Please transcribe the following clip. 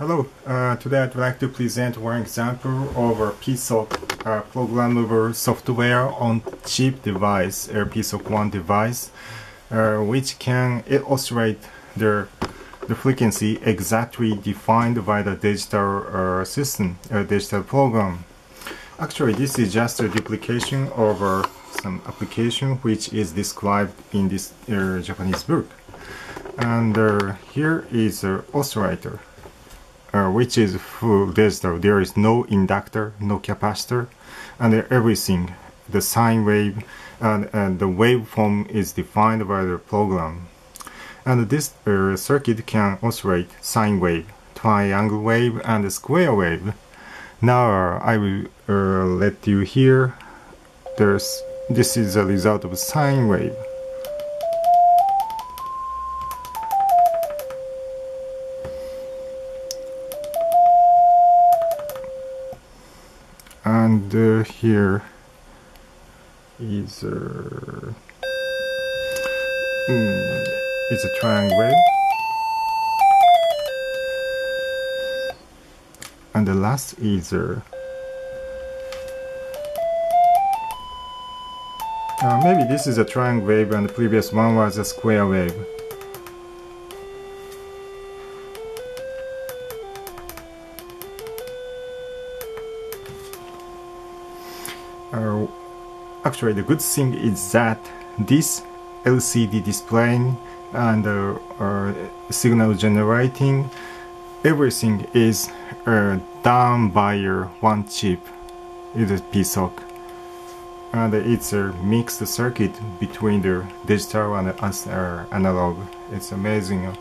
Hello, uh, today I'd like to present one example of a piece of uh, programmable software on chip device, a PSoC1 device, uh, which can illustrate the, the frequency exactly defined by the digital uh, system, a digital program. Actually, this is just a duplication of uh, some application which is described in this uh, Japanese book. And here is an oscillator uh, which is full digital. There is no inductor, no capacitor, and everything, the sine wave, and, and the waveform is defined by the program. And this uh, circuit can oscillate sine wave, triangle wave, and square wave. Now I will uh, let you hear. There's this is a result of sine wave. And uh, here is uh, mm, it's a triangle. And the last is uh, maybe this is a triangle wave and the previous one was a square wave uh, actually the good thing is that this LCD displaying and uh, uh, signal generating everything is uh, done by your one chip. A PSoC and it's a mixed circuit between the digital and uh, analog. It's amazing